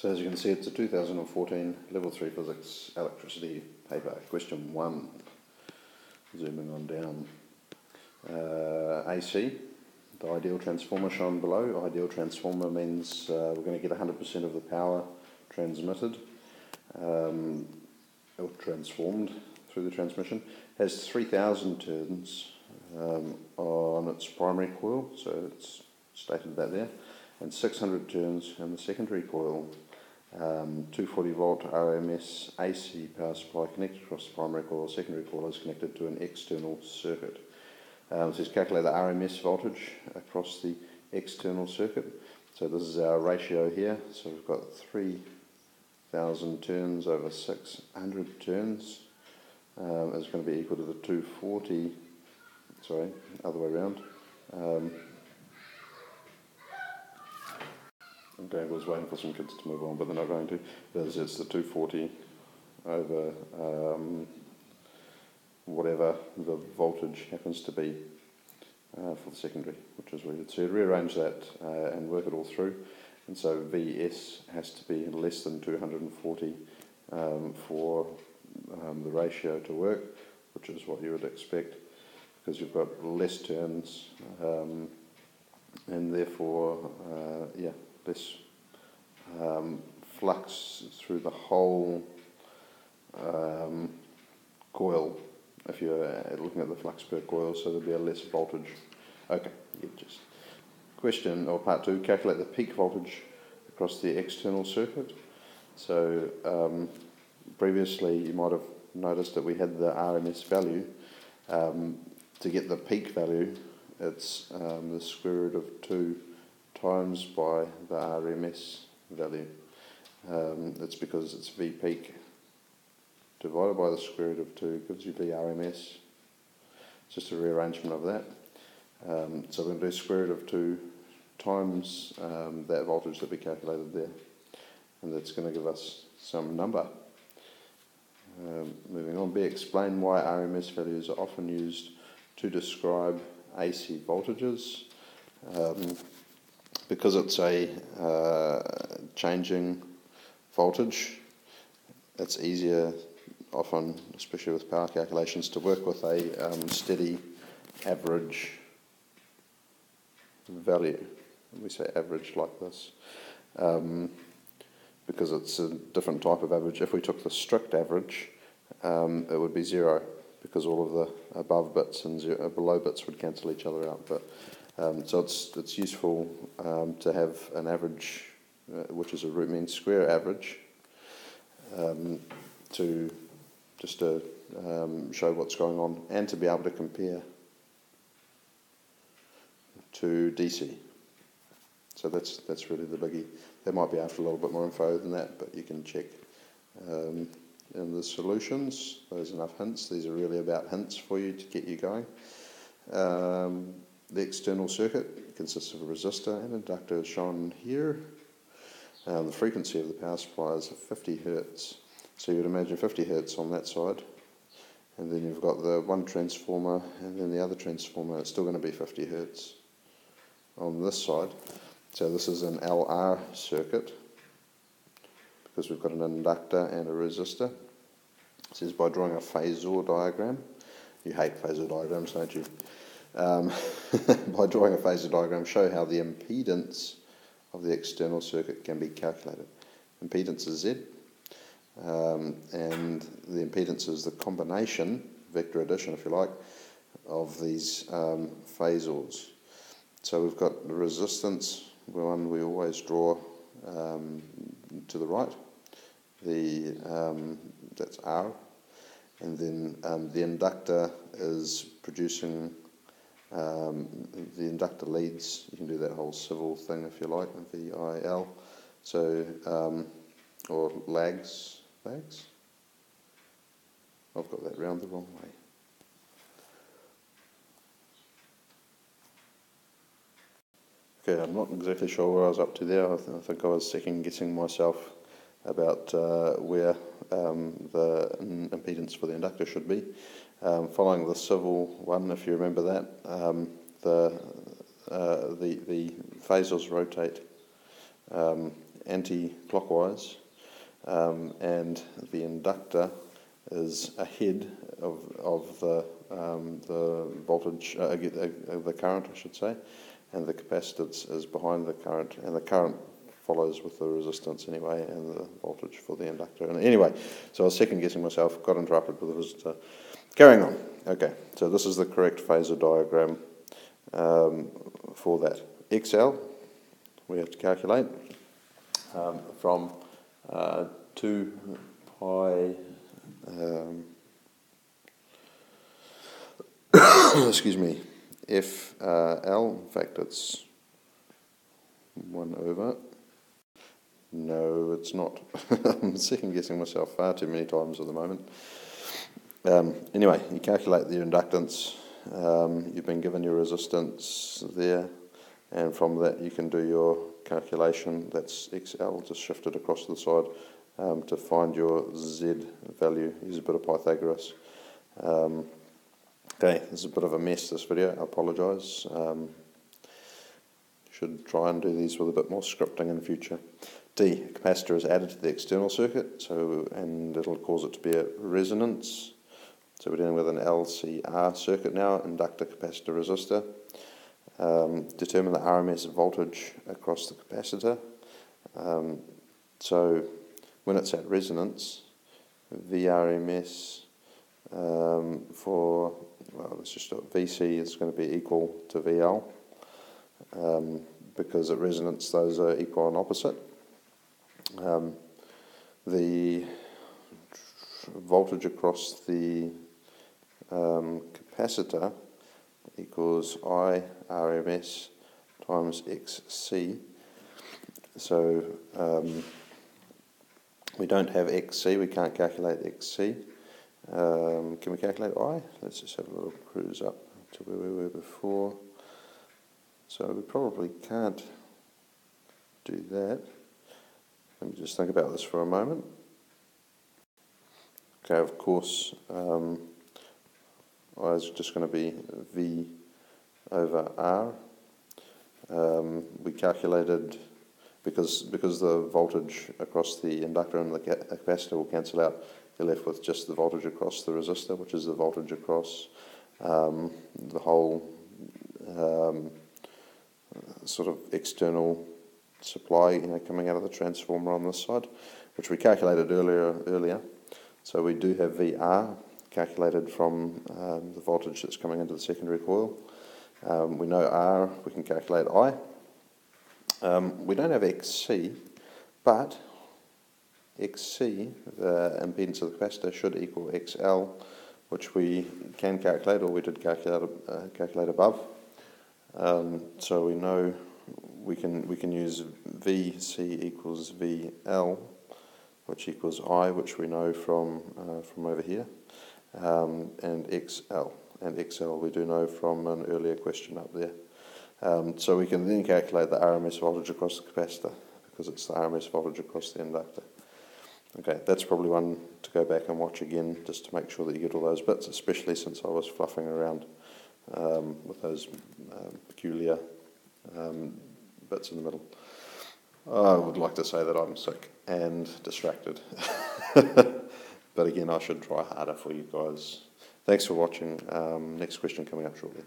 So as you can see, it's a 2014 Level 3 Physics Electricity paper. Question 1, zooming on down. Uh, AC, the ideal transformer shown below. Ideal transformer means uh, we're going to get 100% of the power transmitted um, or transformed through the transmission. Has 3,000 turns um, on its primary coil, so it's stated that there, and 600 turns in the secondary coil um, 240 volt RMS AC power supply connected across the primary coil. Secondary coil is connected to an external circuit. Um, so it's calculate the RMS voltage across the external circuit. So this is our ratio here. So we've got 3,000 turns over 600 turns um, is going to be equal to the 240, sorry, other way around. Um, Dad was waiting for some kids to move on, but they're not going to. Because it's the 240 over um, whatever the voltage happens to be uh, for the secondary, which is weird. So you rearrange that uh, and work it all through. And so VS has to be less than 240 um, for um, the ratio to work, which is what you would expect because you've got less turns um, and therefore, uh, yeah, less um, flux through the whole um, coil if you're uh, looking at the flux per coil, so there'll be a less voltage. Okay, just question or part two, calculate the peak voltage across the external circuit. So um, previously you might have noticed that we had the RMS value. Um, to get the peak value, it's um, the square root of 2 times by the RMS value. Um, it's because it's V peak divided by the square root of 2 gives you VRMS. It's just a rearrangement of that. Um, so we're going to do square root of 2 times um, that voltage that we calculated there. And that's going to give us some number. Um, moving on, B, explain why RMS values are often used to describe AC voltages. Because it's a uh, changing voltage, it's easier often, especially with power calculations, to work with a um, steady average value. We say average like this um, because it's a different type of average. If we took the strict average, um, it would be zero because all of the above bits and zero, below bits would cancel each other out. But um, so it's, it's useful um, to have an average, uh, which is a root mean square average, um, to just to um, show what's going on and to be able to compare to DC. So that's that's really the biggie. They might be after a little bit more info than that, but you can check um, in the solutions. There's enough hints. These are really about hints for you to get you going. Um, the external circuit consists of a resistor and inductor as shown here. Um, the frequency of the power supply is 50 hertz. So you'd imagine 50 hertz on that side. And then you've got the one transformer and then the other transformer, it's still going to be 50 hertz on this side. So this is an LR circuit because we've got an inductor and a resistor. It says by drawing a phasor diagram. You hate phasor diagrams, don't you? Um, by drawing a phasor diagram, show how the impedance of the external circuit can be calculated. Impedance is Z, um, and the impedance is the combination, vector addition if you like, of these um, phasors. So we've got the resistance, the one we always draw um, to the right, the um, that's R, and then um, the inductor is producing um, the inductor leads, you can do that whole civil thing if you like, VIL. So, um, or lags, lags? I've got that round the wrong way. Okay, I'm not exactly sure where I was up to there. I, th- I think I was second guessing myself about uh, where um, the impedance for the inductor should be. Um, following the civil one, if you remember that, um, the, uh, the, the phasors rotate um, anti-clockwise, um, and the inductor is ahead of, of the, um, the voltage, uh, uh, the current, I should say, and the capacitance is behind the current, and the current follows with the resistance anyway, and the voltage for the inductor. And anyway, so I was second guessing myself, got interrupted with a visitor. Carrying on. Okay, so this is the correct phasor diagram um, for that. XL, we have to calculate um, from uh, 2 pi, um, excuse me, F uh, L, in fact it's 1 over. No, it's not. I'm second guessing myself far too many times at the moment. Um, anyway, you calculate the inductance, um, you've been given your resistance there, and from that you can do your calculation, that's XL, just shift it across to the side um, to find your Z value. Use a bit of Pythagoras. Um, okay, this is a bit of a mess this video, I apologise. Um, should try and do these with a bit more scripting in the future. D, capacitor is added to the external circuit, so and it'll cause it to be a resonance. So we're dealing with an LCR circuit now, inductor, capacitor, resistor. Um, determine the RMS voltage across the capacitor. Um, so when it's at resonance, VRMS um, for, well, let's just start, VC is going to be equal to VL um, because at resonance those are equal and opposite. Um, the voltage across the um, capacitor equals I RMS times XC. So um, we don't have XC, we can't calculate XC. Um, can we calculate I? Let's just have a little cruise up to where we were before. So we probably can't do that. Let me just think about this for a moment. Okay, of course, um, I is just going to be V over R. Um, we calculated, because, because the voltage across the inductor and the capacitor will cancel out, you're left with just the voltage across the resistor, which is the voltage across um, the whole um, sort of external supply you know, coming out of the transformer on this side, which we calculated earlier. earlier. So we do have VR calculated from um, the voltage that's coming into the secondary coil. Um, we know R, we can calculate I. Um, we don't have XC, but XC, the impedance of the capacitor, should equal XL, which we can calculate, or we did calculate, uh, calculate above. Um, so we know we can we can use VC equals VL, which equals I, which we know from uh, from over here, um, and XL. And XL we do know from an earlier question up there. Um, so we can then calculate the RMS voltage across the capacitor because it's the RMS voltage across the inductor. Okay, that's probably one to go back and watch again just to make sure that you get all those bits, especially since I was fluffing around um, with those um, peculiar um, bits in the middle. I would like to say that I'm sick and distracted. but again, I should try harder for you guys. Thanks for watching. Um, next question coming up shortly.